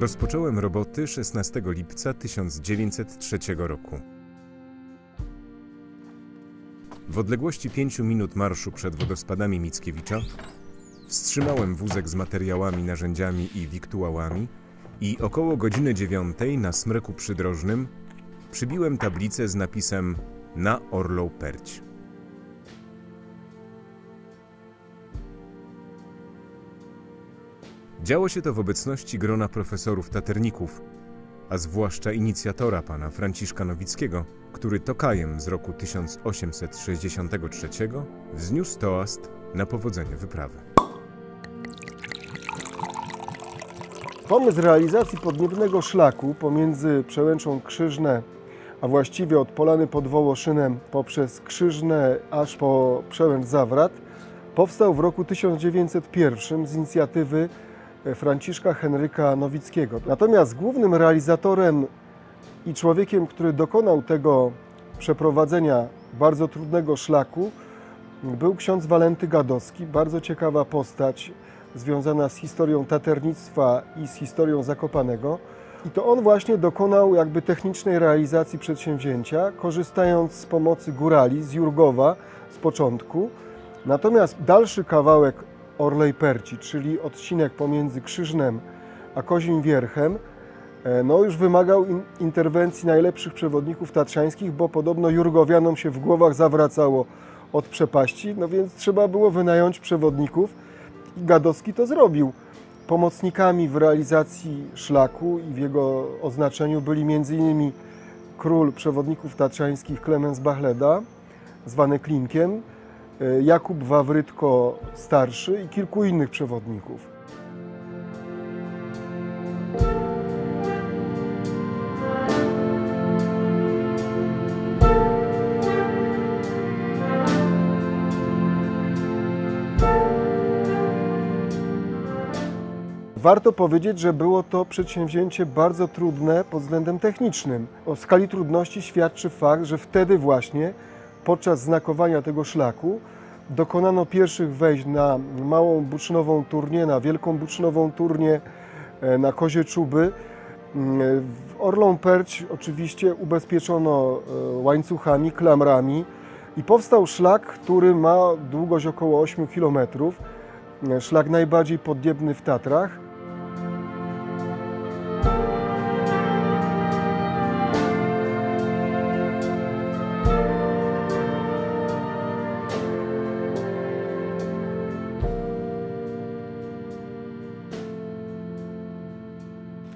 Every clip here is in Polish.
Rozpocząłem roboty 16 lipca 1903 roku. W odległości pięciu minut marszu przed wodospadami Mickiewicza wstrzymałem wózek z materiałami, narzędziami i wiktuałami i około godziny dziewiątej na smreku przydrożnym przybiłem tablicę z napisem na Orlow Perć. Działo się to w obecności grona profesorów taterników, a zwłaszcza inicjatora pana Franciszka Nowickiego, który tokajem z roku 1863 wzniósł toast na powodzenie wyprawy. Pomysł realizacji podniebnego szlaku pomiędzy przełęczą Krzyżne, a właściwie od Polany pod Wołoszynem poprzez Krzyżne aż po przełęcz Zawrat, powstał w roku 1901 z inicjatywy Franciszka Henryka Nowickiego. Natomiast głównym realizatorem i człowiekiem, który dokonał tego przeprowadzenia bardzo trudnego szlaku, był ksiądz Walenty Gadowski, bardzo ciekawa postać związana z historią taternictwa i z historią Zakopanego. I to on właśnie dokonał jakby technicznej realizacji przedsięwzięcia, korzystając z pomocy górali z Jurgowa z początku. Natomiast dalszy kawałek Orlej Perci, czyli odcinek pomiędzy Krzyżnem a Kozim Wierchem, e, no już wymagał in interwencji najlepszych przewodników tatrzańskich, bo podobno Jurgowianom się w głowach zawracało od przepaści, no więc trzeba było wynająć przewodników i Gadowski to zrobił. Pomocnikami w realizacji szlaku i w jego oznaczeniu byli m.in. król przewodników tatrzańskich Klemens Bachleda, zwany Klimkiem, E, Jakub Wawrytko starszy i kilku innych przewodników. Warto powiedzieć, że było to przedsięwzięcie bardzo trudne pod względem technicznym. O skali trudności świadczy fakt, że wtedy właśnie podczas znakowania tego szlaku dokonano pierwszych wejść na małą buczynową turnię, na wielką buczynową turnię, e, na kozie czuby. Mm, Orlą Perć oczywiście ubezpieczono e, łańcuchami, klamrami i powstał szlak, który ma długość około 8 km. E, szlak najbardziej podniebny w Tatrach.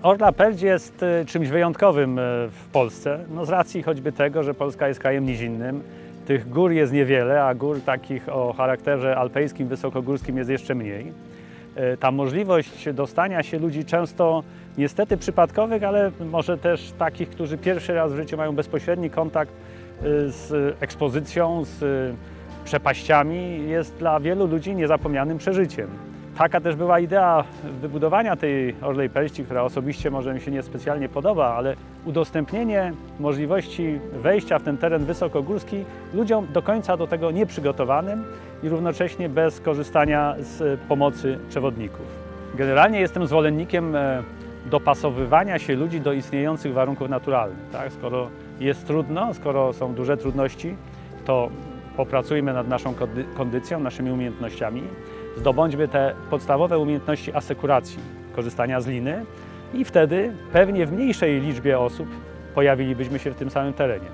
Orla Pelć jest y, czymś wyjątkowym y, w Polsce, no z racji choćby tego, że Polska jest krajem nizinnym. Tych gór jest niewiele, a gór takich o charakterze alpejskim, wysokogórskim jest jeszcze mniej. Y, ta możliwość dostania się ludzi często niestety przypadkowych, ale może też takich, którzy pierwszy raz w życiu mają bezpośredni kontakt z ekspozycją, z przepaściami, jest dla wielu ludzi niezapomnianym przeżyciem. Taka też była idea wybudowania tej Orlej Pelści, która osobiście może mi się niespecjalnie podoba, ale udostępnienie możliwości wejścia w ten teren wysokogórski ludziom do końca do tego nieprzygotowanym i równocześnie bez korzystania z pomocy przewodników. Generalnie jestem zwolennikiem e, dopasowywania się ludzi do istniejących warunków naturalnych. Tak? Skoro jest trudno, skoro są duże trudności, to popracujmy nad naszą kondycją, naszymi umiejętnościami, zdobądźmy te podstawowe umiejętności asekuracji, korzystania z liny i wtedy pewnie w mniejszej liczbie osób pojawilibyśmy się w tym samym terenie.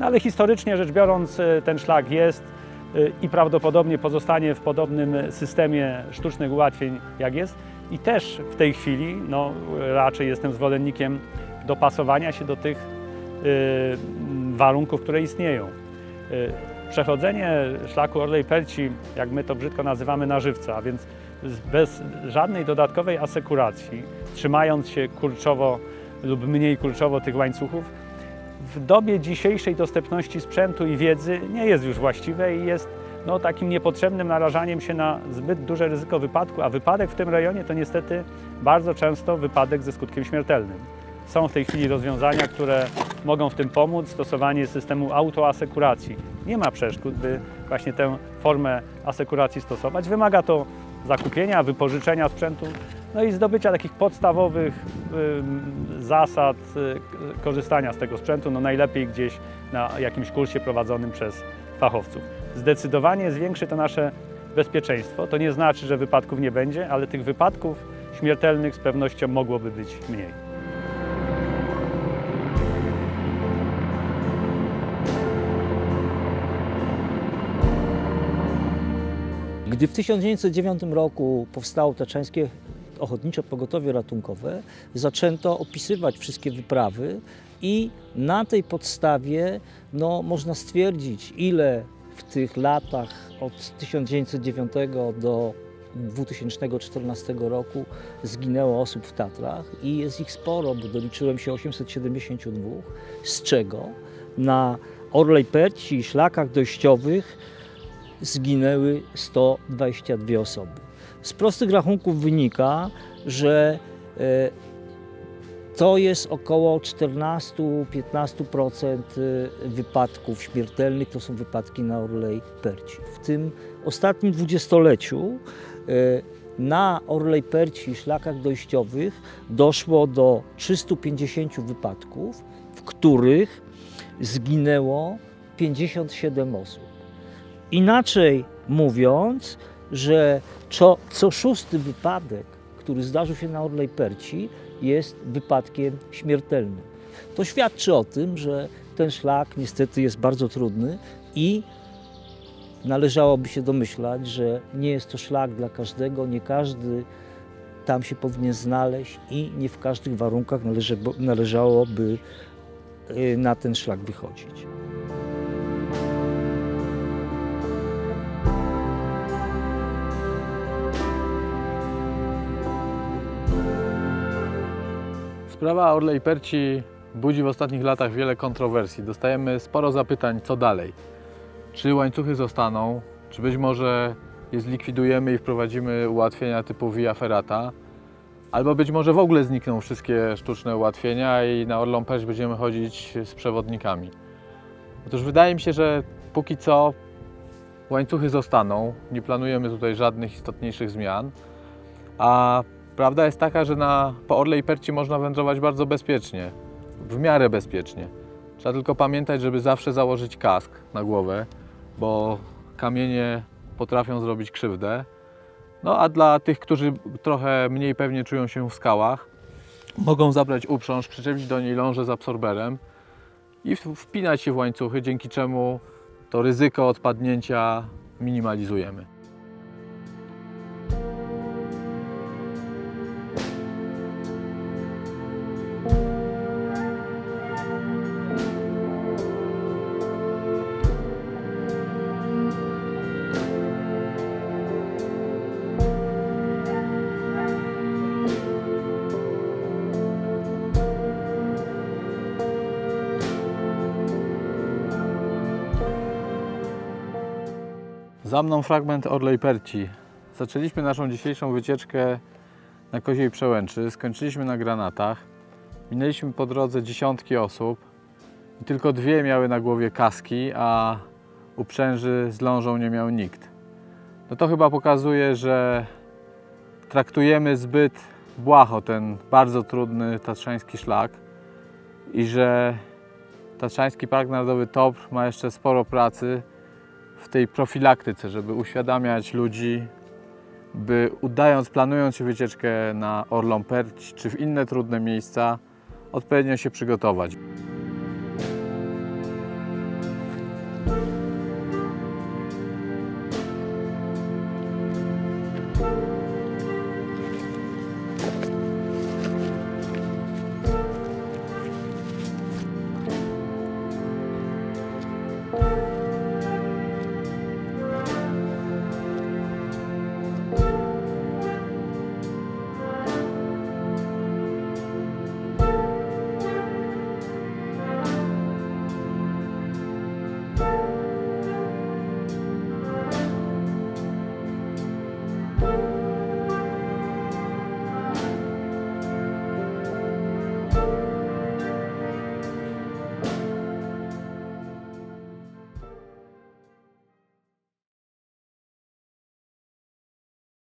No ale historycznie rzecz biorąc e, ten szlak jest e, i prawdopodobnie pozostanie w podobnym systemie sztucznych ułatwień jak jest i też w tej chwili no, raczej jestem zwolennikiem dopasowania się do tych y, warunków, które istnieją. Przechodzenie szlaku Orlej Pelci, jak my to brzydko nazywamy, na żywca, a więc bez żadnej dodatkowej asekuracji, trzymając się kurczowo lub mniej kurczowo tych łańcuchów, w dobie dzisiejszej dostępności sprzętu i wiedzy nie jest już właściwe i jest no, takim niepotrzebnym narażaniem się na zbyt duże ryzyko wypadku, a wypadek w tym rejonie to niestety bardzo często wypadek ze skutkiem śmiertelnym. Są w tej chwili rozwiązania, które mogą w tym pomóc, stosowanie systemu autoasekuracji. Nie ma przeszkód, by właśnie tę formę asekuracji stosować. Wymaga to zakupienia, wypożyczenia sprzętu, no i zdobycia takich podstawowych zasad y, korzystania z tego sprzętu, no najlepiej gdzieś na jakimś kursie prowadzonym przez fachowców. Zdecydowanie zwiększy to nasze bezpieczeństwo. To nie znaczy, że wypadków nie będzie, ale tych wypadków śmiertelnych z pewnością mogłoby być mniej. Gdy w 1909 roku powstało Taczańskie Ochotnicze Pogotowie Ratunkowe, zaczęto opisywać wszystkie wyprawy i na tej podstawie no, można stwierdzić, ile w tych latach od 1909 do 2014 roku zginęło osób w Tatrach i jest ich sporo, bo doliczyłem się 872, z czego na Orlej Perci i szlakach dojściowych zginęły 122 osoby. Z prostych rachunków wynika, że e, to jest około 14-15% wypadków śmiertelnych, to są wypadki na Orlej Perci. W tym ostatnim dwudziestoleciu e, na Orlej Perci i szlakach dojściowych doszło do 350 wypadków, w których zginęło 57 osób. Inaczej mówiąc, że co, co szósty wypadek, który zdarzył się na Orlej Perci, jest wypadkiem śmiertelnym. To świadczy o tym, że ten szlak niestety jest bardzo trudny i należałoby się domyślać, że nie jest to szlak dla każdego, nie każdy tam się powinien znaleźć i nie w każdych warunkach należałoby y, na ten szlak wychodzić. Sprawa Orlej Perci budzi w ostatnich latach wiele kontrowersji. Dostajemy sporo zapytań, co dalej. Czy łańcuchy zostaną, czy być może je zlikwidujemy i wprowadzimy ułatwienia typu Via Ferrata, albo być może w ogóle znikną wszystkie sztuczne ułatwienia i na Orlą Perci będziemy chodzić z przewodnikami. Otóż wydaje mi się, że póki co łańcuchy zostaną, nie planujemy tutaj żadnych istotniejszych zmian, a Prawda jest taka, że na, po Orlej Perci można wędrować bardzo bezpiecznie, w miarę bezpiecznie. Trzeba tylko pamiętać, żeby zawsze założyć kask na głowę, bo kamienie potrafią zrobić krzywdę. No a dla tych, którzy trochę mniej pewnie czują się w skałach, mogą zabrać uprząż, przyczepić do niej lążę z absorberem i wpinać się w łańcuchy, dzięki czemu to ryzyko odpadnięcia minimalizujemy. Za mną fragment Orlej Perci. Zaczęliśmy naszą dzisiejszą wycieczkę na Koziej Przełęczy, skończyliśmy na granatach. Minęliśmy po drodze dziesiątki osób i tylko dwie miały na głowie kaski, a uprzęży z lążą nie miał nikt. No to chyba pokazuje, że traktujemy zbyt błaho ten bardzo trudny tatrzański szlak i że Tatrzański Park Narodowy TOPR ma jeszcze sporo pracy, w tej profilaktyce, żeby uświadamiać ludzi, by udając, planując wycieczkę na Orlą Perć czy w inne trudne miejsca, odpowiednio się przygotować.